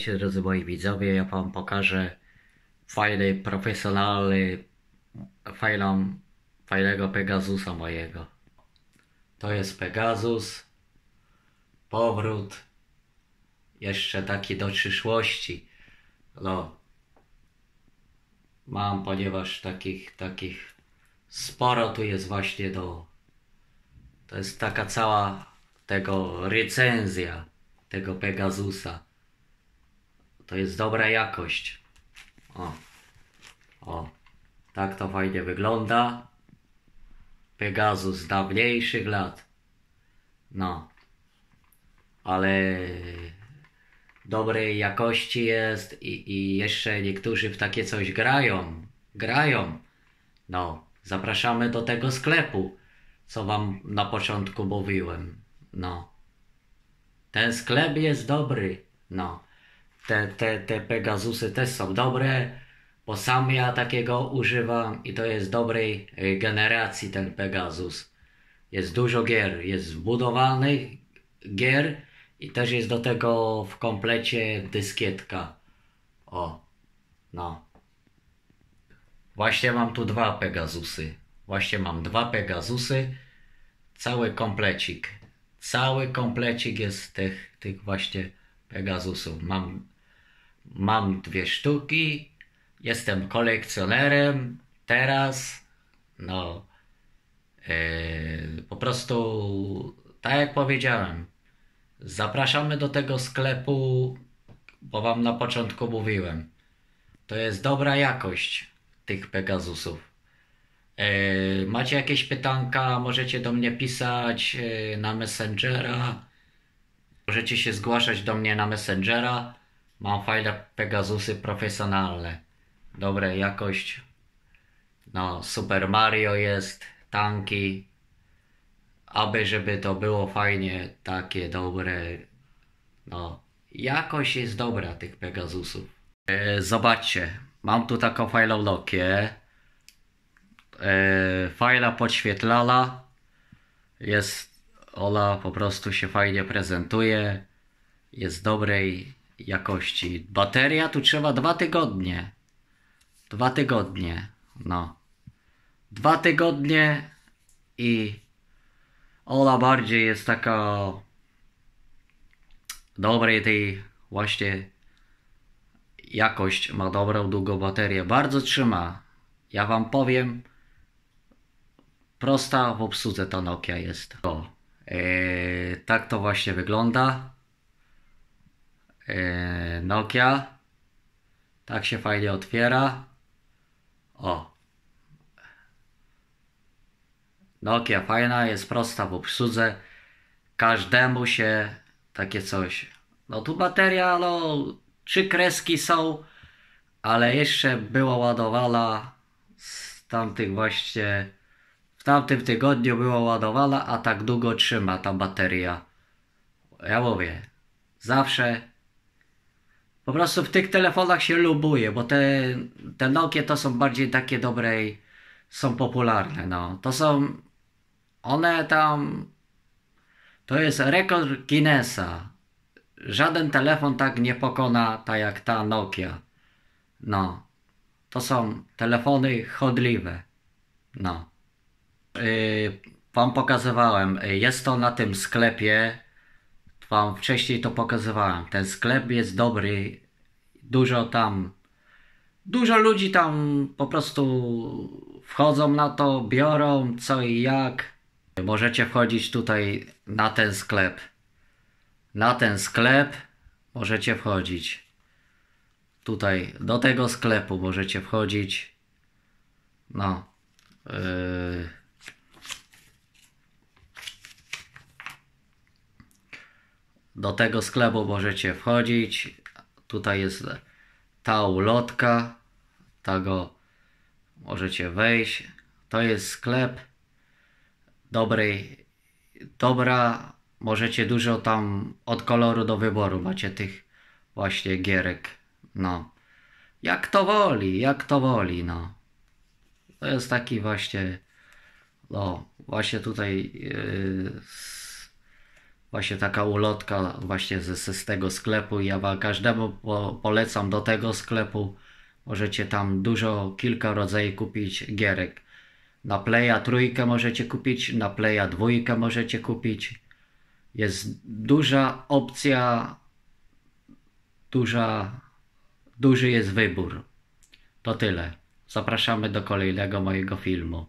Cześć drodzy moi widzowie, ja wam pokażę fajny, profesjonalny, fajną, fajnego Pegasusa mojego. To jest Pegasus, powrót, jeszcze taki do przyszłości. No, mam, ponieważ takich, takich sporo tu jest właśnie do, to jest taka cała tego recenzja tego Pegasusa. To jest dobra jakość. O. O. Tak to fajnie wygląda. Pegasus z dawniejszych lat. No. Ale dobrej jakości jest i, i jeszcze niektórzy w takie coś grają. Grają. No. Zapraszamy do tego sklepu, co wam na początku mówiłem. No. Ten sklep jest dobry. No te, te, te Pegasusy też są dobre, bo sam ja takiego używam i to jest dobrej y, generacji ten Pegasus. Jest dużo gier, jest zbudowanych gier i też jest do tego w komplecie dyskietka. O, no. Właśnie mam tu dwa Pegasusy. Właśnie mam dwa Pegasusy. Cały komplecik. Cały komplecik jest tych, tych właśnie Pegasusów. Mam Mam dwie sztuki, jestem kolekcjonerem teraz. No, yy, po prostu, tak jak powiedziałem, zapraszamy do tego sklepu, bo Wam na początku mówiłem. To jest dobra jakość tych Pegasusów. Yy, macie jakieś pytanka, możecie do mnie pisać yy, na Messengera. Możecie się zgłaszać do mnie na Messengera. Mam fajne Pegasusy profesjonalne. Dobra jakość. No, Super Mario jest, tanki. Aby żeby to było fajnie, takie dobre. No, jakość jest dobra tych Pegasusów. E, zobaczcie, mam tu taką fajną Nokię. E, fajna podświetlala. Jest, ona po prostu się fajnie prezentuje. Jest dobrej jakości. Bateria tu trzeba dwa tygodnie. Dwa tygodnie. No. Dwa tygodnie i ona bardziej jest taka dobrej tej właśnie jakość ma dobrą długą baterię. Bardzo trzyma. Ja wam powiem prosta w obsłudze ta Nokia jest. O, yy, tak to właśnie wygląda. Yy, Nokia. Tak się fajnie otwiera. O. Nokia fajna, jest prosta w obsłudze. Każdemu się takie coś. No tu bateria, no trzy kreski są, ale jeszcze była ładowana z tamtych właśnie w tamtym tygodniu była ładowana, a tak długo trzyma ta bateria. Ja mówię, zawsze po prostu w tych telefonach się lubuje, bo te, te Nokie to są bardziej takie dobre są popularne, no. To są, one tam, to jest rekord Guinnessa. Żaden telefon tak nie pokona, tak jak ta Nokia. No. To są telefony chodliwe. No. Yy, wam pokazywałem. Jest to na tym sklepie Wam wcześniej to pokazywałem. Ten sklep jest dobry. Dużo tam, dużo ludzi tam po prostu wchodzą na to, biorą co i jak. Możecie wchodzić tutaj na ten sklep. Na ten sklep możecie wchodzić. Tutaj do tego sklepu możecie wchodzić. No. Yy. Do tego sklepu możecie wchodzić. Tutaj jest ta ulotka. Tego możecie wejść. To jest sklep dobrej, dobra. Możecie dużo tam od koloru do wyboru. Macie tych właśnie gierek. No. Jak to woli, jak to woli, no. To jest taki właśnie, no, właśnie tutaj yy, Właśnie taka ulotka właśnie z, z tego sklepu. Ja wam każdemu po, polecam do tego sklepu. Możecie tam dużo, kilka rodzajów kupić gierek. Na Playa trójkę możecie kupić, na Playa dwójkę możecie kupić. Jest duża opcja, duża, duży jest wybór. To tyle. Zapraszamy do kolejnego mojego filmu.